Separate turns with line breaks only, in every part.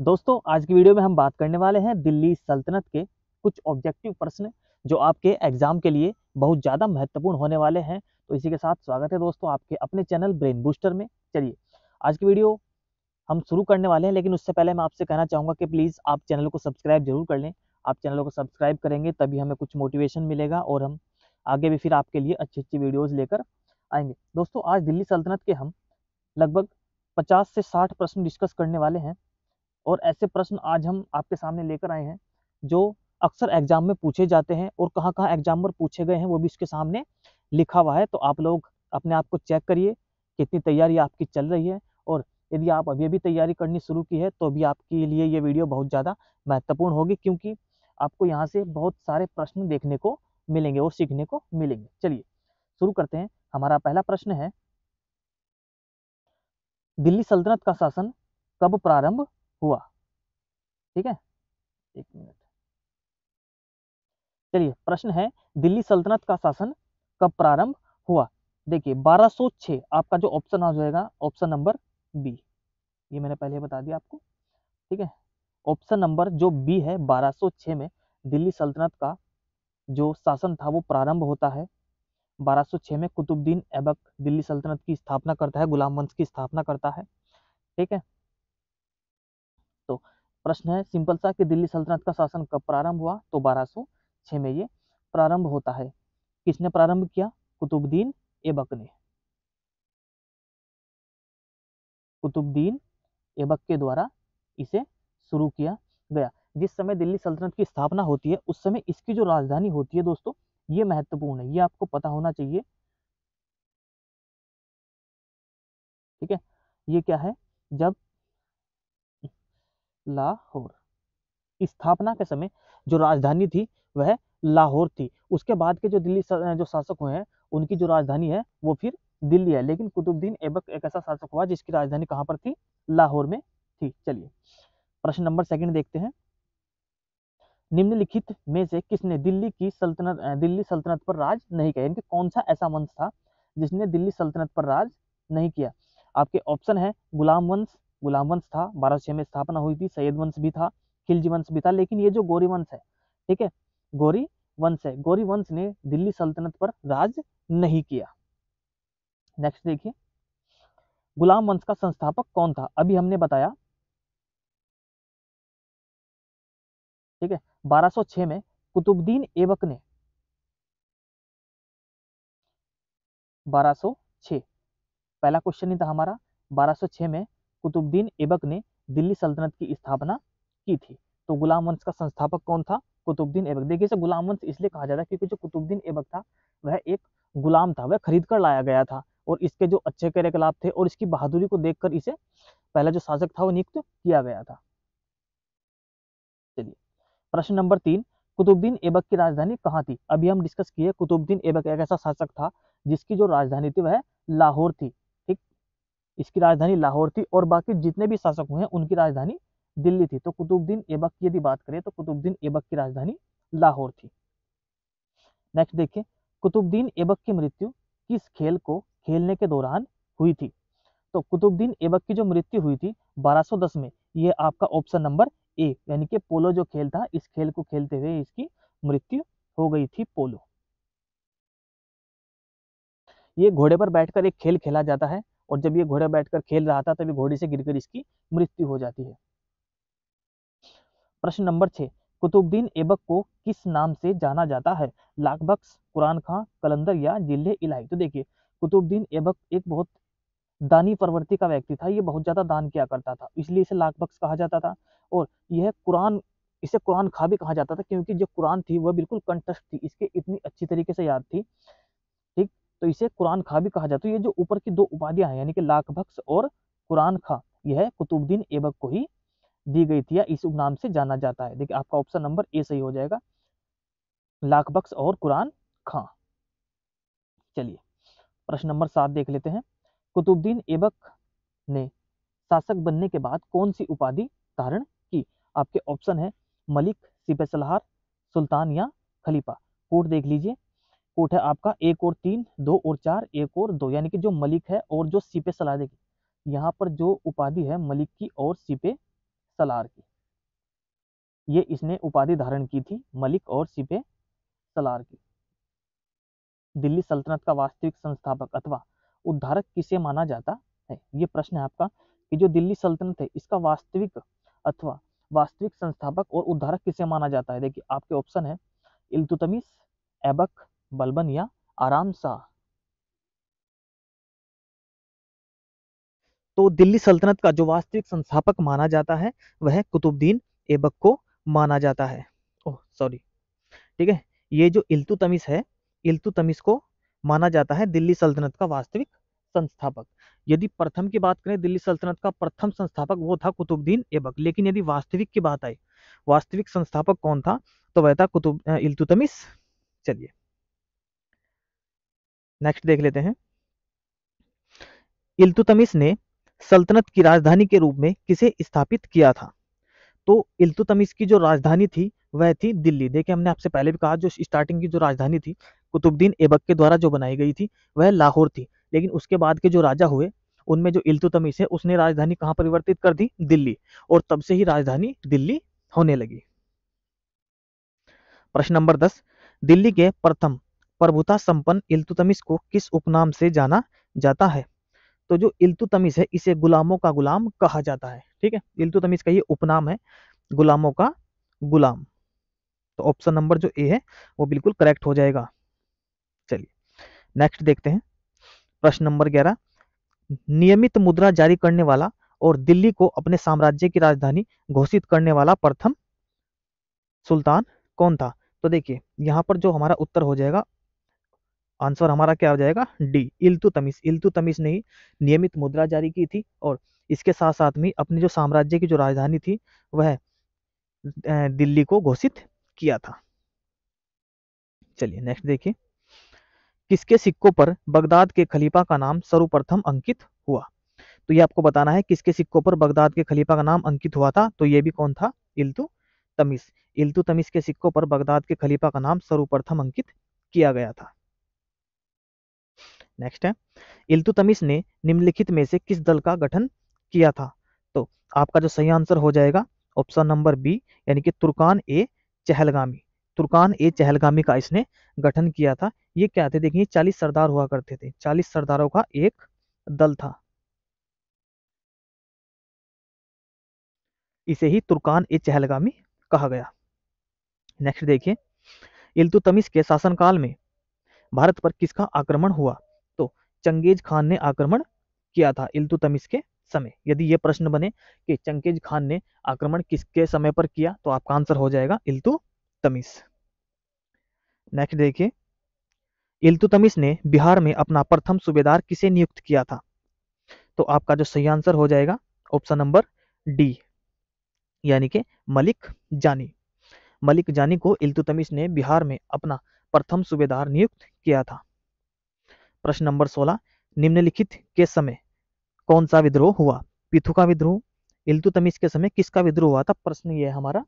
दोस्तों, आज की वीडियो में हम बात करने वाले हैं दिल्ली सल्तनत के कुछ ऑब्जेक्टिव प्रश्न, जो आपके एग्ज़ाम के लिए बहुत ज़्यादा महत्वपूर्ण होने वाले हैं। तो इसी के साथ स्वागत है दोस्तों आपके अपने चैनल ब्रेन बूस्टर में। चलिए, आज की वीडियो हम शुरू करने वाले हैं, लेकिन उससे पहले मैं आपसे कहना चाहूँगा कि प्लीज़ आप चैनल को सब्सक्राइब ज़रूर कर लें। आप चैनल को सब्सक्राइब करेंगे, तभी हमें कुछ मोटिवेशन मिलेगा और हम आगे भी फिर आपके लिए अच्छी अच्छी वीडियोज़ लेकर आएँगे। दोस्तों, आज दिल्ली सल्तनत के हम लगभग पचास से साठ प्रश्न डिस्कस करने वाले हैं। और ऐसे प्रश्न आज हम आपके सामने लेकर आए हैं, जो अक्सर एग्ज़ाम में पूछे जाते हैं और कहाँ कहाँ एग्ज़ाम पर पूछे गए हैं, वो भी इसके सामने लिखा हुआ है। तो आप लोग अपने आप को चेक करिए, कितनी तैयारी आपकी चल रही है और यदि आप अभी अभी तैयारी करनी शुरू की है तो भी आपके लिए ये वीडियो बहुत ज़्यादा महत्वपूर्ण होगी, क्योंकि आपको यहाँ से बहुत सारे प्रश्न देखने को मिलेंगे और सीखने को मिलेंगे। चलिए, शुरू करते हैं। हमारा पहला प्रश्न है, दिल्ली सल्तनत का शासन कब प्रारंभ हुआ। ठीक है? एक मिनट। चलिए, प्रश्न है, दिल्ली सल्तनत का शासन कब प्रारंभ हुआ? देखिए 1206 आपका जो ऑप्शन आ जाएगा ऑप्शन नंबर बी ये मैंने पहले बता दिया आपको। ठीक है? ऑप्शन नंबर जो बी है 1206 में दिल्ली सल्तनत का जो शासन था, वो प्रारंभ होता है। 1206 में कुतुबुद्दीन ऐबक दिल्ली सल्तनत की स्थापना करता है, गुलाम वंश की स्थापना करता है। ठीक है? प्रश्न है सिंपल सा कि दिल्ली सल्तनत का शासन कब प्रारंभ हुआ? तो 1206 में ये प्रारंभ होता है। किसने प्रारंभ किया? कुतुबुद्दीन ऐबक ने। कुतुबुद्दीन ऐबक के द्वारा इसे शुरू किया गया। जिस समय दिल्ली सल्तनत की स्थापना होती है, उस समय इसकी जो राजधानी होती है दोस्तों, ये महत्वपूर्ण है। ये आपको पता होना चाहिए। ठीक है? ये क्या है? जब लाहौर। स्थापना के समय जो राजधानी थी, वह लाहौर थी। उसके बाद के जो दिल्ली जो शासक हुए हैं, उनकी जो राजधानी है, वो फिर दिल्ली है। लेकिन कुतुबुद्दीन ऐबक एक ऐसा शासक हुआ, जिसकी राजधानी कहाँ पर थी? लाहौर में थी। चलिए, प्रश्न नंबर सेकंड देखते हैं। निम्नलिखित में से किसने दिल्ली की सल्तनत दिल्ली सल्तनत पर राज नहीं किया? यानी कि कौन सा ऐसा वंश था, जिसने दिल्ली सल्तनत पर राज नहीं किया? आपके ऑप्शन है, गुलाम वंश गुलाम वंश था बारह छह में स्थापना हुई थी, सैयद वंश भी था, खिलजी वंश भी था, लेकिन ये जो गौरी वंश है, ठीक है, गौरी वंश है, गौरी वंश ने दिल्ली सल्तनत पर राज नहीं किया। नेक्स्ट देखिए, गुलाम वंश का संस्थापक कौन था? अभी हमने बताया, ठीक है 1206 में कुतुबुद्दीन ऐबक ने 1206 पहला क्वेश्चन ही था हमारा 1206 में कुतुबुद्दीन ऐबक ने दिल्ली सल्तनत की स्थापना की थी। तो गुलाम वंश का संस्थापक कौन था? कुतुबुद्दीन ऐबक। देखिए इसे गुलाम वंश इसलिए कहा जाता है क्योंकि जो कुतुबुद्दीन ऐबक था, वह एक गुलाम था, वह खरीद कर लाया गया था और इसके जो अच्छे क्रियाकलाप थे और इसकी बहादुरी को देखकर इसे पहला जो शासक था, वो नियुक्त किया गया था। चलिए, प्रश्न नंबर तीन कुतुबुद्दीन ऐबक की राजधानी कहाँ थी? अभी हम डिस्कस किए कुतुबुद्दीन ऐबक एक ऐसा शासक था जिसकी जो राजधानी थी वह लाहौर थी। इसकी राजधानी लाहौर थी और बाकी जितने भी शासक हुए हैं, उनकी राजधानी दिल्ली थी। तो कुतुबुद्दीन ऐबक की यदि बात करें तो कुतुबुद्दीन ऐबक की राजधानी लाहौर थी। नेक्स्ट देखिए कुतुबुद्दीन ऐबक की मृत्यु किस खेल को खेलने के दौरान हुई थी? तो कुतुबुद्दीन ऐबक की जो मृत्यु हुई थी 1210 में, ये आपका ऑप्शन नंबर ए यानी कि पोलो जो खेल था, इस खेल को खेलते हुए इसकी मृत्यु हो गई थी पोलो। ये घोड़े पर बैठकर एक खेल खेला जाता है। और जब ये घोड़े बैठकर खेल रहा था तभी घोड़े से गिरकर इसकी मृत्यु हो जाती है। प्रश्न नंबर छह, कुतुबुद्दीन ऐबक को किस नाम से जाना जाता है? लाखबख्श कुरान खां, कलंदर या ज़िले इलाही? तो देखिए, कुतुबुद्दीन ऐबक एक बहुत दानी प्रवृत्ति का व्यक्ति था, ये बहुत ज़्यादा दान किया करता था, इसलिए इसे लाखबख्श कहा जाता था और यह कुरान, इसे कुरान खा भी कहा जाता था, क्योंकि जो कुरान थी, वह बिल्कुल कंटस्ट थी, इसके इतनी अच्छी तरीके से याद थी, ठीक? तो इसे कुरान खा भी कहा जाता है। ये जो ऊपर की दो उपाधियाँ हैं, यानी कि लाखबख्श और कुरान खा, यह कुतुबुद्दीन ऐबक को ही दी गई थी या इस उपनाम से जाना जाता है। देखिए, आपका ऑप्शन नंबर ए सही हो जाएगा। लाखबख्श और कुरान खां। चलिए, प्रश्न नंबर सात देख लेते हैं। कुतुबुद्दीन ऐबक ने शासक बनने के बाद कौन सी उपाधि धारण की? आपके ऑप्शन है मलिक सिपह सलाहर, सुल्तान या खलीफा। कोट देख लीजिए। कोट है आपका, एक और तीन, दो और चार, एक और दो, यानी कि जो मलिक है और जो सिपे सलाह देखिए यहाँ पर जो उपाधि है मलिक की और सिपे सलार की। ये इसने उपाधि धारण की थी मलिक और सिपे सलार की। दिल्ली सल्तनत का वास्तविक संस्थापक अथवा उद्धारक किसे माना जाता है? ये प्रश्न है आपका कि जो दिल्ली सल्तनत है, इसका वास्तविक अथवा वास्तविक संस्थापक और उद्धारक किसे माना जाता है? देखिए, आपके ऑप्शन है इल्तुतमिश ऐबक बलबन या आराम सा। तो दिल्ली सल्तनत का जो वास्तविक संस्थापक माना जाता है, वह कुतुबुद्दीन ऐबक को माना जाता है। ओह सॉरी ठीक है, ये जो इल्तुतमिश है, इल्तुतमिश को माना जाता है दिल्ली सल्तनत का वास्तविक संस्थापक। यदि प्रथम की बात करें, दिल्ली सल्तनत का प्रथम संस्थापक वो था कुतुबुद्दीन ऐबक। लेकिन यदि वास्तविक की बात आई, वास्तविक संस्थापक कौन था तो वह था कुतुब इल्तुतमिश। चलिए। नेक्स्ट देख लेते हैं। इल्तुतमिश ने सल्तनत की राजधानी के रूप में किसे स्थापित किया था? तो इल्तुतमिश की जो राजधानी थी, वह थी दिल्ली। देखिए, हमने आपसे पहले भी कहा, जो स्टार्टिंग की जो राजधानी थी, कुतुबुद्दीन ऐबक के द्वारा जो बनाई गई थी, वह लाहौर थी। लेकिन उसके बाद के जो राजा हुए, उनमें जो इल्तुतमिश है, उसने राजधानी कहाँ परिवर्तित कर दी? दिल्ली। और तब से ही राजधानी दिल्ली होने लगी। प्रश्न नंबर दस। दिल्ली के प्रथम प्रभुता संपन्न इल्तुतमिश को किस उपनाम से जाना जाता है? तो जो इल्तुतमिश है, इसे गुलामों का गुलाम कहा जाता है। ठीक है? इल्तुतमिश का ये उपनाम है, गुलामों का गुलाम। तो ऑप्शन नंबर जो ए है, वो बिल्कुल करेक्ट हो जाएगा। चलिए नेक्स्ट देखते हैं। प्रश्न नंबर ग्यारह। नियमित मुद्रा जारी करने वाला और दिल्ली को अपने साम्राज्य की राजधानी घोषित करने वाला प्रथम सुल्तान कौन था? तो देखिए, यहाँ पर जो हमारा उत्तर हो जाएगा आंसर हमारा क्या हो जाएगा? डी, इल्तु तमीज। इल्तुतमिश इल्तुतमिश ने नियमित मुद्रा जारी की थी और इसके साथ साथ में अपने जो साम्राज्य की जो राजधानी थी, वह दिल्ली को घोषित किया था। चलिए नेक्स्ट देखिए। किसके सिक्कों पर बगदाद के खलीफा का नाम सर्वप्रथम अंकित हुआ? तो ये आपको बताना है किसके सिक्कों पर बगदाद के खलीफा का नाम अंकित हुआ था तो ये भी कौन था? इल्तु तमिस इल्तु तमिस के सिक्कों पर बगदाद के खलीफा का नाम सर्वप्रथम अंकित किया गया था। नेक्स्ट है। इल्तुतमिश ने निम्नलिखित में से किस दल का गठन किया था? तो आपका जो सही आंसर हो जाएगा ऑप्शन नंबर बी यानी कि तुर्कान ए चहलगामी। तुर्कान ए चहलगामी का इसने गठन किया था। ये क्या थे? देखिए, चालीस सरदार हुआ करते थे। चालीस सरदारों का एक दल था। इसे ही तुर्कान ए चहलगामी कहा गया। नेक्स्ट देखिए। इल्तुतमिश के शासनकाल में भारत पर किसका आक्रमण हुआ? चंगेज खान ने आक्रमण किया था इल्तुतमिश के समय। यदि यह प्रश्न बने कि चंगेज खान ने आक्रमण किसके समय पर किया तो आपका आंसर हो जाएगा इल्तुतमिश। नेक्स्ट देखिए। इल्तुतमिश ने बिहार में अपना प्रथम सूबेदार किसे नियुक्त किया था? तो आपका जो सही आंसर हो जाएगा ऑप्शन नंबर डी, यानी कि मलिक जानी। मलिक जानी को इल्तुतमिश ने बिहार में अपना प्रथम सूबेदार नियुक्त किया था। प्रश्न नंबर 16 निम्नलिखित के समय कौन सा विद्रोह हुआ? पिथु का विद्रोह इल्तुतमिश के समय किसका विद्रोह हुआ था? प्रश्न ये है हमारा।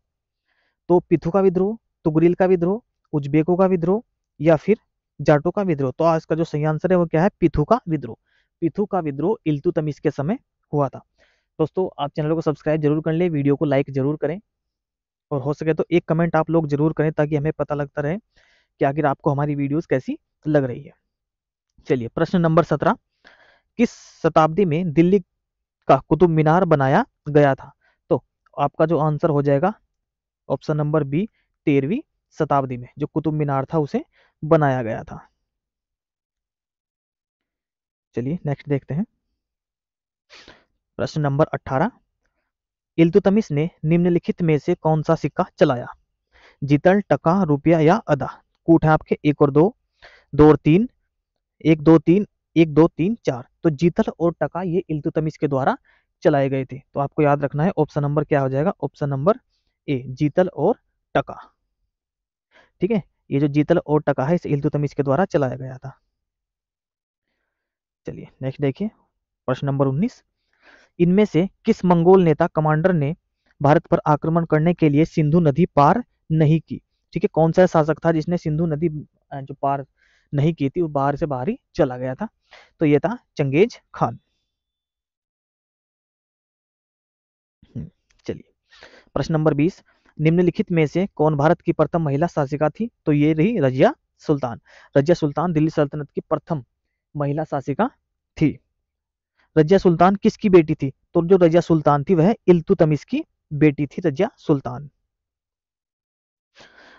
तो पिथु का विद्रोह, तुगरिल का विद्रोह, उज्बेकों का विद्रोह या फिर जाटों का विद्रोह? तो आज का जो सही आंसर है वो क्या है? पिथु का विद्रोह। पिथु का विद्रोह इल्तु तमीज के समय हुआ था। दोस्तों, आप चैनल को सब्सक्राइब ज़रूर कर ले, वीडियो को लाइक ज़रूर करें और हो सके तो एक कमेंट आप लोग ज़रूर करें ताकि हमें पता लगता रहे कि आखिर आपको हमारी वीडियोस कैसी लग रही है। चलिए, प्रश्न नंबर सत्रह। किस शताब्दी में दिल्ली का कुतुब मीनार बनाया गया था? तो आपका जो आंसर हो जाएगा, ऑप्शन नंबर बी, तेरहवीं शताब्दी में, जो कुतुब मीनार था उसे बनाया गया था। चलिए नेक्स्ट देखते हैं। प्रश्न नंबर 18 इल्तुतमिश ने निम्नलिखित में से कौन सा सिक्का चलाया? जीतल, टका, रुपया या अदा? कूट है आपके, एक और दो दो और तीन एक, दो, तीन, एक, दो, तीन, चार। तो जीतल और टका ये इल्तुतमिश के द्वारा चलाए गए थे। तो आपको याद रखना है, ऑप्शन नंबर क्या हो जाएगा? ऑप्शन नंबर ए, जीतल और टका। ठीक है? ये जो जीतल और टका है, इसे इल्तुतमिश के द्वारा चलाया गया था। चलिए नेक्स्ट देखिए। प्रश्न नंबर 19 इनमें से किस मंगोल नेता, कमांडर ने भारत पर आक्रमण करने के लिए सिंधु नदी पार नहीं की? ठीक है, कौन सा शासक था जिसने सिंधु नदी, जो पार नहीं की थी, वो बाहर से बाहर ही चला गया था। तो ये था चंगेज खान। चलिए। प्रश्न नंबर बीस, निम्नलिखित में से कौन भारत की प्रथम महिला शासिका थी? तो ये रही रजिया सुल्तान। रजिया सुल्तान दिल्ली सल्तनत की प्रथम महिला शासिका थी। रजिया सुल्तान किसकी बेटी थी? तो जो रजिया सुल्तान थी, वह इल्तुतमिश की बेटी थी रजिया सुल्तान।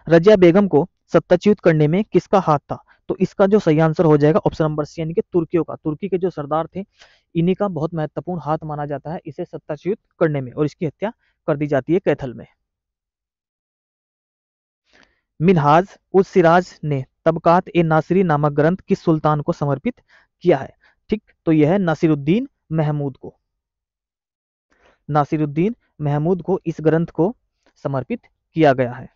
रजिया बेगम को सत्ताच्युत करने में किसका हाथ था? तो इसका जो सही आंसर हो जाएगा ऑप्शन नंबर सी यानी कि तुर्कियों का। तुर्की के जो सरदार थे, इन्हीं का बहुत महत्वपूर्ण हाथ माना जाता है इसे सत्ताच्युत करने में, और इसकी हत्या कर दी जाती है कैथल में। मिनहाज उस सिराज ने तबकात ए नासिरी नामक ग्रंथ किस सुल्तान को समर्पित किया है? ठीक तो यह है नासिरुद्दीन महमूद को। नासिरुद्दीन महमूद को इस ग्रंथ को समर्पित किया गया है।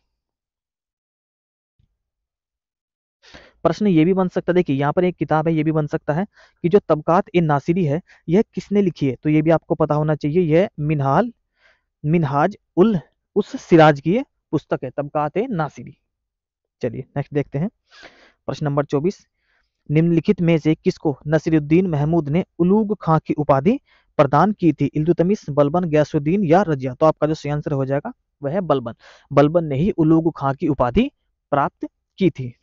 प्रश्न ये भी बन सकता है, देखिए, यहाँ पर एक किताब है, ये भी बन सकता है कि जो तबकात ए नासिरी है, यह किसने लिखी है? तो ये भी आपको पता होना चाहिए, यह मिनहाल, मिनहाज उल, उस सिराज की पुस्तक है, तबकात ए नासिरी। चलिए नेक्स्ट देखते हैं। प्रश्न नंबर चौबीस। निम्नलिखित में से किसको नसीरुद्दीन महमूद ने उलूग खां की उपाधि प्रदान की थी? इल्तुतमिश बलबन, गैसुद्दीन या रजिया? तो आपका जो सही आंसर हो जाएगा, वह है बलबन। बलबन ने ही उलूग खां की उपाधि प्राप्त की थी।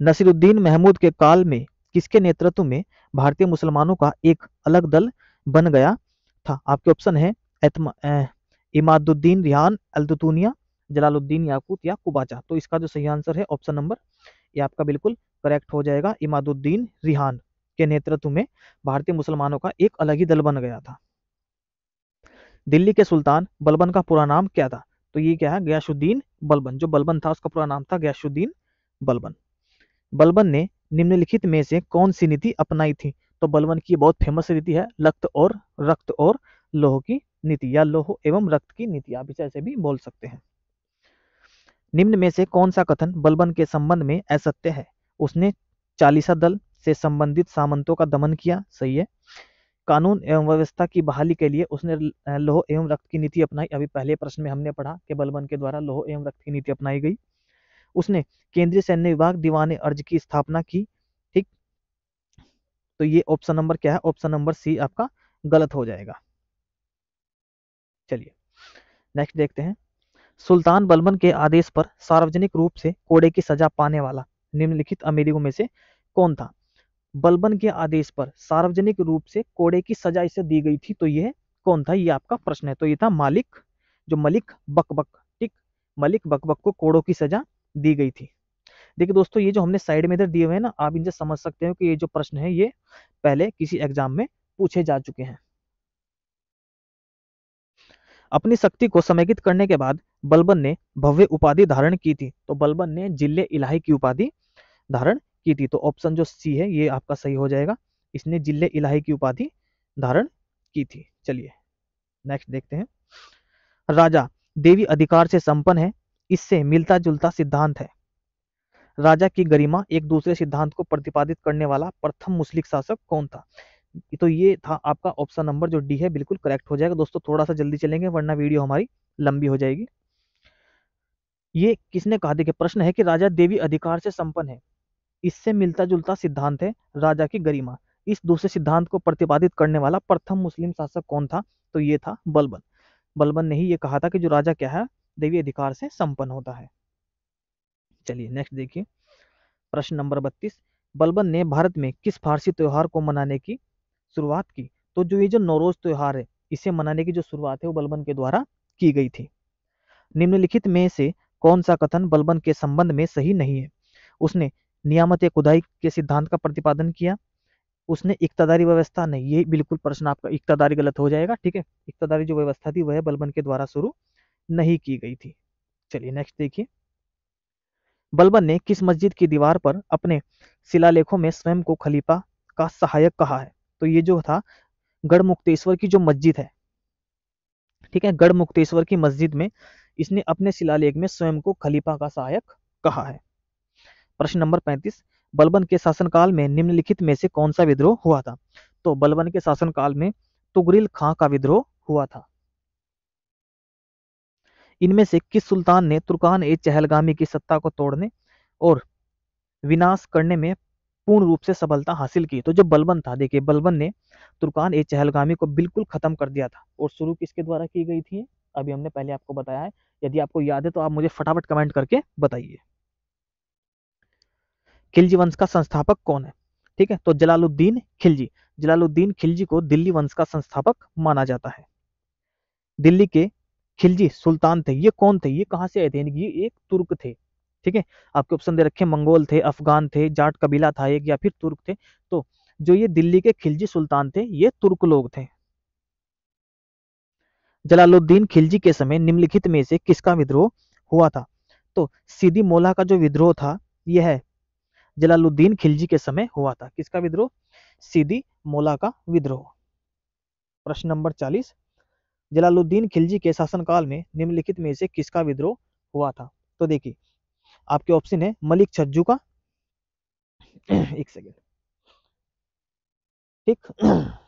नसीरुद्दीन महमूद के काल में किसके नेतृत्व में भारतीय मुसलमानों का एक अलग दल बन गया था? आपके ऑप्शन है इमादुद्दीन रिहान, अल्तुतुनिया, जलालुद्दीन याकूत या कुबाचा। तो इसका जो सही आंसर है ऑप्शन नंबर ये आपका बिल्कुल करेक्ट हो जाएगा, इमादुद्दीन रिहान के नेतृत्व में भारतीय मुसलमानों का एक अलग ही दल बन गया था। दिल्ली के सुल्तान, बलबन का पूरा नाम क्या था? तो ये क्या है, गयासुद्दीन बलबन। जो बलबन था, उसका पूरा नाम था गयासुद्दीन बलबन। बलबन ने निम्नलिखित में से कौन सी नीति अपनाई थी? तो बलबन की बहुत फ़ेमस नीति है, लक्त और रक्त और लोह की नीति, या लोह एवं रक्त की नीति, आप इसे ऐसे भी बोल सकते हैं। निम्न में से कौन सा कथन बलबन के संबंध में असत्य है? उसने चालीसा दल से संबंधित सामंतों का दमन किया, सही है। कानून एवं व्यवस्था की बहाली के लिए उसने लोह एवं रक्त की नीति अपनाई। अभी पहले प्रश्न में हमने पढ़ा कि बलबन के द्वारा लोह एवं रक्त की नीति अपनाई गई। उसने केंद्रीय सैन्य विभाग दीवाने अर्ज़ की स्थापना की, ठीक? तो ये ऑप्शन नंबर क्या है? ऑप्शन नंबर सी आपका गलत हो जाएगा। चलिए नेक्स्ट देखते हैं। सुल्तान बलबन के आदेश पर सार्वजनिक रूप से कोड़े की सजा पाने वाला निम्नलिखित अमीरों में से कौन था? बलबन के आदेश पर सार्वजनिक रूप से कोड़े की सजा इसे दी गई थी तो यह कौन था? ये आपका प्रश्न है। तो ये था मालिक, जो मलिक बकबक, ठीक? मलिक बकबक को कोड़ों की सजा दी गई थी। देखिए दोस्तों, ये जो हमने साइड में इधर दिए हुए हैं ना, आप इनसे समझ सकते हो कि ये जो प्रश्न है, ये पहले किसी एग्ज़ाम में पूछे जा चुके हैं। अपनी शक्ति को समेकित करने के बाद बलबन ने भव्य उपाधि धारण की थी। तो बलबन ने ज़िले इलाही की उपाधि धारण की थी। तो ऑप्शन जो सी है, ये आपका सही हो जाएगा। इसने ज़िले इलाही की उपाधि धारण की थी। चलिए नेक्स्ट देखते हैं। राजा, देवी अधिकार से संपन्न है। इससे मिलता जुलता सिद्धांत है। राजा की गरिमा एक दूसरे सिद्धांत को प्रतिपादित करने वाला प्रथम मुस्लिम शासक कौन था? तो ये था आपका ऑप्शन नंबर जो डी है, बिल्कुल करेक्ट हो जाएगा। दोस्तों थोड़ा सा जल्दी चलेंगे, वरना वीडियो हमारी लंबी हो जाएगी। ये किसने कहा? देखिए, प्रश्न है कि राजा देवी अधिकार से संपन्न है। इससे मिलता जुलता सिद्धांत है राजा की गरिमा। इस दूसरे सिद्धांत को प्रतिपादित करने वाला प्रथम मुस्लिम शासक कौन था? तो ये था बलबन। बलबन ने ही ये कहा था कि जो राजा क्या है? देवी अधिकार से संपन्न होता है। चलिए नेक्स्ट देखिए। प्रश्न नंबर बत्तीस। बलबन ने भारत में किस फारसी त्योहार को मनाने की शुरुआत की? तो जो ये जो नौरोज त्योहार है, इसे मनाने की जो शुरुआत है, वो बलबन के द्वारा की गई थी। निम्नलिखित में से कौन सा कथन बलबन के संबंध में सही नहीं है? उसने नियामत खुदाई के सिद्धांत का प्रतिपादन किया। उसने इकतदारी व्यवस्था नहीं, ये बिल्कुल प्रश्न आपका इकतदारी गलत हो जाएगा, ठीक है? इकतदारी जो व्यवस्था थी, वह बलबन के द्वारा शुरू नहीं की गई थी। चलिए नेक्स्ट देखिए। बलबन ने किस मस्जिद की दीवार पर अपने शिलालेखों में स्वयं को खलीफा का सहायक कहा है? तो ये जो था गढ़ मुक्तेश्वर की जो मस्जिद है, ठीक है गढ़ मुक्तेश्वर की मस्जिद में इसने अपने शिलालेख में स्वयं को खलीफा का सहायक कहा है। प्रश्न नंबर पैंतीस, बलबन के शासनकाल में निम्नलिखित में से कौन सा विद्रोह हुआ था? तो बलबन के शासनकाल में तुगरिल खां का विद्रोह हुआ था। इनमें से किस सुल्तान ने तुर्कान ए चहलगामी की सत्ता को तोड़ने और विनाश करने में पूर्ण रूप से सफलता हासिल की? तो जो बलबन था, देखिए, बलबन ने तुर्कान ए चहलगामी को बिल्कुल खत्म कर दिया था। और शुरू किसके द्वारा की गई थी? अभी हमने पहले आपको बताया है। यदि आपको याद है तो आप मुझे फटाफट कमेंट करके बताइए। खिलजी वंश का संस्थापक कौन है? ठीक है तो जलालुद्दीन खिलजी। जलालुद्दीन खिलजी को दिल्ली वंश का संस्थापक माना जाता है। दिल्ली के खिलजी, सुल्तान थे, ये कौन थे? ये कहाँ से आए थे? ये एक तुर्क थे, ठीक है? आपके ऑप्शन दे रखे मंगोल थे, अफगान थे, जाट कबीला था एक, या फिर तुर्क थे। तो जो ये दिल्ली के खिलजी सुल्तान थे, ये तुर्क लोग थे। जलालुद्दीन खिलजी के समय निम्नलिखित में से किसका विद्रोह हुआ था? तो सीधी मोला का जो विद्रोह था यह है, जलालुद्दीन खिलजी के समय हुआ था। किसका विद्रोह? सीधी मोला का विद्रोह। प्रश्न नंबर चालीस जलालुद्दीन खिलजी के शासनकाल में निम्नलिखित में से किसका विद्रोह हुआ था? तो देखिए, आपके ऑप्शन है मलिक छज्जू का। एक सेकेंड ठीक।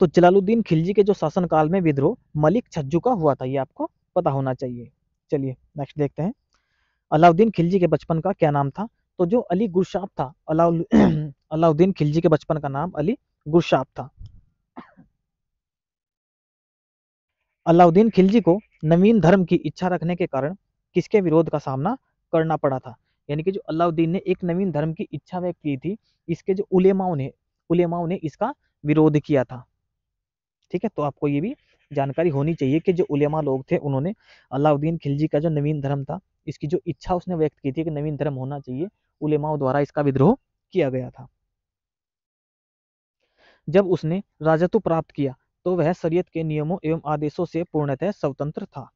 तो जलालुद्दीन खिलजी के जो शासनकाल में विद्रोह मलिक छज्जू का हुआ था, ये आपको पता होना चाहिए। चलिए नेक्स्ट देखते हैं। अलाउद्दीन खिलजी के बचपन का क्या नाम था? तो जो अली गुरशाप था अलाउद्दीन खिलजी के बचपन का नाम अली गुरशाप था। अलाउद्दीन खिलजी को नवीन धर्म की इच्छा रखने के कारण किसके विरोध का सामना करना पड़ा था? यानी कि जो अलाउद्दीन ने एक नवीन धर्म की इच्छा व्यक्त की थी, इसके जो उलेमाओं ने उलेमाओं ने इसका विरोध किया था। ठीक है तो आपको ये भी जानकारी होनी चाहिए कि जो उलेमा लोग थे, उन्होंने अलाउद्दीन खिलजी का जो नवीन धर्म था, इसकी जो इच्छा उसने व्यक्त की थी कि नवीन धर्म होना चाहिए, उलेमाओं द्वारा इसका विद्रोह किया गया था। जब उसने राजत्व प्राप्त किया तो वह शरीयत के नियमों एवं आदेशों से पूर्णतः स्वतंत्र था।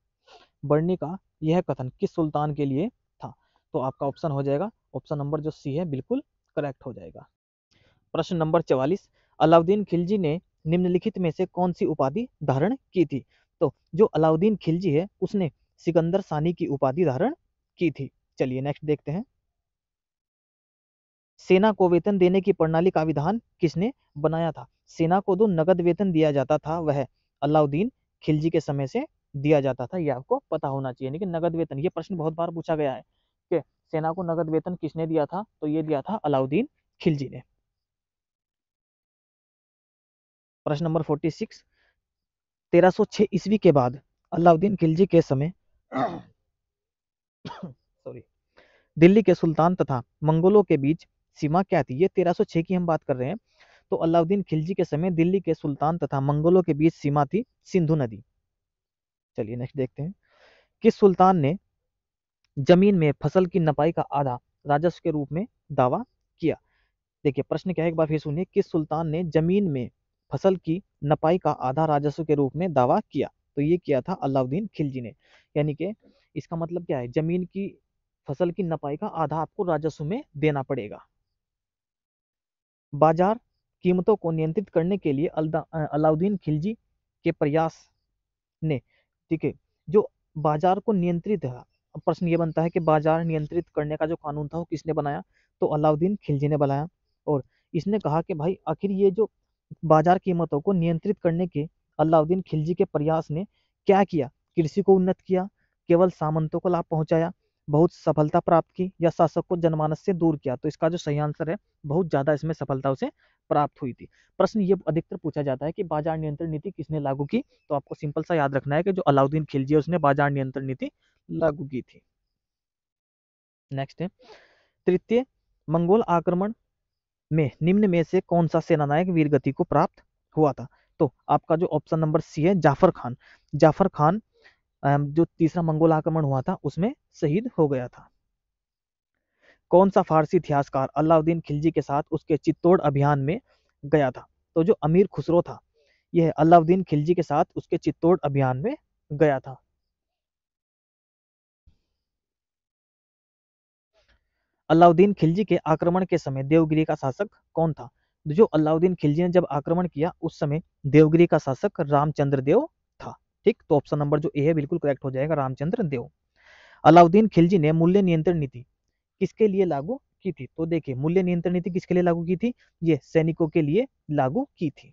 बढ़ने का यह कथन किस सुल्तान के लिए था? तो आपका ऑप्शन हो जाएगा। ऑप्शन नंबर जो सी है, बिल्कुल करेक्ट हो जाएगा। प्रश्न नंबर चवालीस। अलाउद्दीन खिलजी ने निम्नलिखित में से कौन सी उपाधि धारण की थी? तो जो अलाउद्दीन खिलजी है, उसने सिकंदर सानी की उपाधि धारण की थी। चलिए नेक्स्ट देखते हैं। सेना को वेतन देने की प्रणाली का विधान किसने बनाया था? सेना को जो नगद वेतन दिया जाता था, वह अलाउद्दीन खिलजी के समय से दिया जाता था। यह आपको पता होना चाहिए लेकिन नगद वेतन, ये प्रश्न बहुत बार पूछा गया है कि सेना को नगद वेतन किसने दिया था? तो ये दिया था अलाउद्दीन खिलजी ने। प्रश्न नंबर फोर्टी सिक्स, तेरह सौ छह ईस्वी के बाद अलाउद्दीन खिलजी के समय सॉरी, दिल्ली के सुल्तान तथा मंगोलों के बीच सीमा क्या थी? ये 1306 की हम बात कर रहे हैं। तो अलाउद्दीन खिलजी के समय दिल्ली के सुल्तान तथा मंगोलों के बीच सीमा थी सिंधु नदी। चलिए नेक्स्ट देखते हैं। किस सुल्तान ने ज़मीन में फ़सल की नपाई का आधा राजस्व के रूप में दावा किया? देखिए, प्रश्न क्या है? एक बार फिर सुनिए। किस सुल्तान ने ज़मीन में फ़सल की नपाई का आधा राजस्व के रूप में दावा किया? तो ये किया था अलाउद्दीन खिलजी ने। यानी कि इसका मतलब क्या है? ज़मीन की फ़सल की नपाई का आधा आपको राजस्व में देना पड़ेगा। बाज़ार कीमतों को नियंत्रित करने के लिए अलाउद्दीन खिलजी के प्रयास ने, ठीक है, जो बाज़ार को नियंत्रित प्रश्न ये बनता है कि बाज़ार नियंत्रित करने का जो कानून था वो किसने बनाया? तो अलाउद्दीन खिलजी ने बनाया और इसने कहा कि भाई, आखिर ये जो बाज़ार कीमतों को नियंत्रित करने के अलाउद्दीन खिलजी के प्रयास ने क्या किया? कृषि को उन्नत किया? केवल सामंतों को लाभ पहुँचाया? बहुत सफलता प्राप्त की या शासक को जनमानस से दूर किया। तो इसका जो सही आंसर है, बहुत ज़्यादा इसमें सफलता उसे प्राप्त हुई थी। प्रश्न ये अधिकतर पूछा जाता है कि बाज़ार नियंत्रण नीति किसने लागू की? तो आपको सिंपल सा याद रखना है कि जो अलाउद्दीन खिलजी है, उसने बाज़ार नियंत्रण नीति लागू की थी। नेक्स्ट है। तृतीय, मंगोल आक्रमण में निम्न में से कौन सा सेनानायक वीरगति को प्राप्त हुआ था? तो आपका जो ऑप्शन नंबर सी है, जाफ़र खान। जाफ़र खान जो तीसरा मंगोल आक्रमण हुआ था, उसमें शहीद हो गया था। कौन सा फारसी इतिहासकार अलाउद्दीन खिलजी के साथ उसके चित्तौड़ अभियान में गया था? तो जो अमीर खुसरो था, यह अलाउद्दीन खिलजी के साथ उसके चित्तौड़ अभियान में गया था। अलाउद्दीन खिलजी के आक्रमण के समय देवगिरी का शासक कौन था? जो अलाउद्दीन खिलजी ने जब आक्रमण किया, उस समय देवगिरी का शासक रामचंद्र देव ठीक? तो ऑप्शन नंबर जो ए है, बिल्कुल करेक्ट हो जाएगा, रामचंद्र देव। अलाउद्दीन खिलजी ने मूल्य नियंत्रण नीति किसके लिए लागू की थी? तो देखिए, मूल्य नियंत्रण नीति किसके लिए लागू की थी? ये सैनिकों के लिए लागू की थी।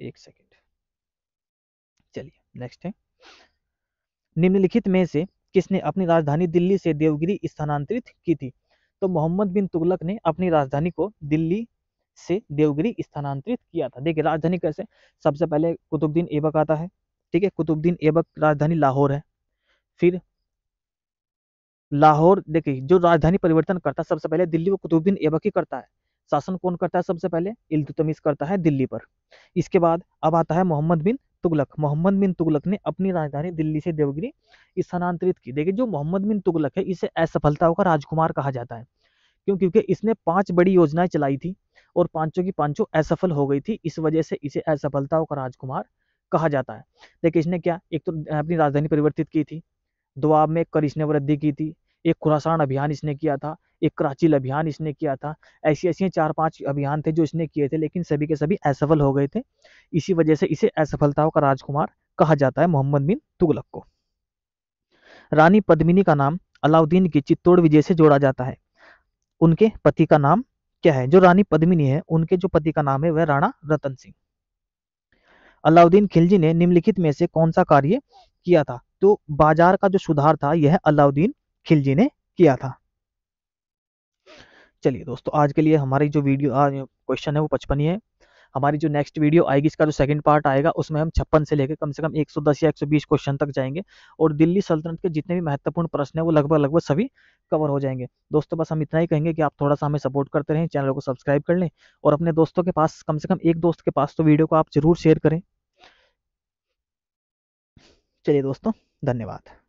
एक सेकेंड चलिए नेक्स्ट है। निम्नलिखित में से किसने अपनी राजधानी दिल्ली से देवगिरी स्थानांतरित की थी? तो मोहम्मद बिन तुगलक ने अपनी राजधानी को दिल्ली से देवगिरी स्थानांतरित किया था। देखिए, राजधानी कैसे? सबसे पहले कुतुबुद्दीन ऐबक आता है, ठीक है? कुतुबुद्दीन ऐबक राजधानी लाहौर है। फिर लाहौर, देखिए, जो राजधानी परिवर्तन करता है, सबसे पहले दिल्ली वो कुतुबुद्दीन ऐबक ही करता है। शासन कौन करता है सबसे पहले? इल्तुतमिश करता है दिल्ली पर। इसके बाद अब आता है मोहम्मद बिन तुगलक। मोहम्मद बिन तुगलक ने अपनी राजधानी दिल्ली से देवगिरी स्थानांतरित की। देखिए, जो मोहम्मद बिन तुगलक है, इसे असफलताओं का राजकुमार कहा जाता है, क्यों? क्योंकि इसने पाँच बड़ी योजनाएँ चलाई थी। और पाँचों की पाँचों असफल हो गई थी। इस वजह से इसे असफलताओं का राजकुमार कहा जाता है। देखिए, इसने क्या, एक तो अपनी राजधानी परिवर्तित की थी दुआब में कर इसने वृद्धि की थी, एक खुरासान अभियान इसने किया था, एक कराचील अभियान इसने किया था ऐसी ऐसी चार पाँच अभियान थे जो इसने किए थे, लेकिन सभी के सभी असफल हो गए थे। इसी वजह से इसे असफलताओं का राजकुमार कहा जाता है, मोहम्मद बिन तुगलक को। रानी पद्मिनी का नाम अलाउद्दीन की चित्तौड़ विजय से जोड़ा जाता है। उनके पति का नाम क्या है? जो रानी पद्मिनी है, उनके जो पति का नाम है, वह राणा रतन सिंह। अलाउद्दीन खिलजी ने निम्नलिखित में से कौन सा कार्य किया था? तो बाज़ार का जो सुधार था, यह अलाउद्दीन खिलजी ने किया था। चलिए दोस्तों, आज के लिए हमारी जो वीडियो क्वेश्चन है, वो पचपन ही है। हमारी जो नेक्स्ट वीडियो आएगी, इसका जो सेकंड पार्ट आएगा, उसमें हम छप्पन से लेकर कम से कम 110 या 120 क्वेश्चन तक जाएँगे और दिल्ली सल्तनत के जितने भी महत्वपूर्ण प्रश्न है, वो लगभग लगभग सभी कवर हो जाएँगे। दोस्तों, बस हम इतना ही कहेंगे कि आप थोड़ा सा हमें सपोर्ट करते रहें चैनल को सब्सक्राइब कर लें और अपने दोस्तों के पास, कम से कम एक दोस्त के पास तो वीडियो को आप ज़रूर शेयर करें। चलिए दोस्तों, धन्यवाद।